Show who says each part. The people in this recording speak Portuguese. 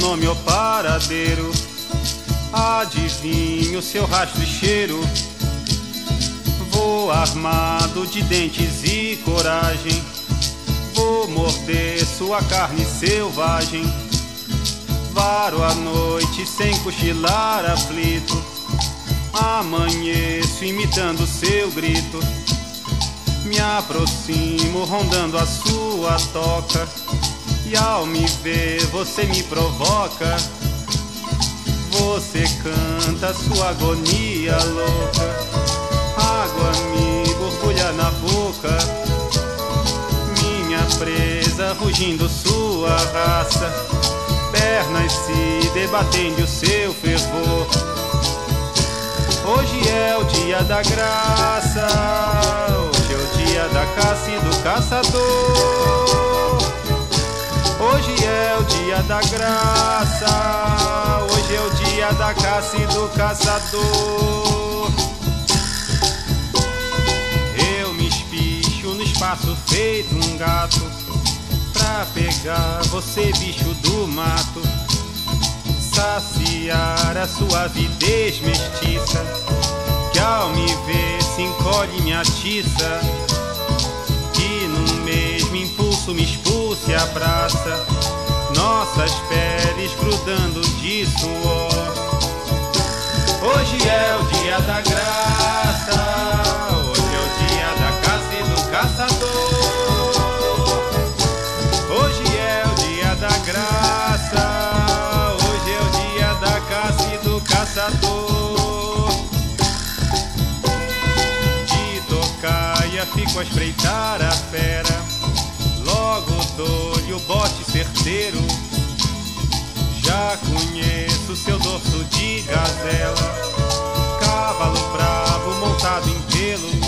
Speaker 1: nome ou paradeiro. Adivinho seu rastro e cheiro. Vou armado de dentes e coragem. Vou morder sua carne selvagem. Varo a noite sem cochilar aflito. Amanheço imitando seu grito. Me aproximo rondando a sua toca. E ao me ver você me provoca. Você canta sua agonia louca. Água me borbulha na boca. Minha presa rugindo sua raça. Pernas se debatendo o seu fervor. Hoje é o dia da graça. Hoje é o dia da caça e do caçador. Hoje é o dia da graça. Hoje é o dia da caça e do caçador. Eu me espicho no espaço feito um gato. Pra pegar você, bicho do mato. Saciar a sua avidez mestiça. Que ao me ver se encolhe e me nossas peles grudando de suor. Hoje é o dia da graça, hoje é o dia da caça e do caçador. Hoje é o dia da graça, hoje é o dia da caça e do caçador. De tocaia fico a espreitar a fera logo dou-lhe o bote certeiro. Já conheço seu dorso de gazela, cavalo bravo montado em pelo.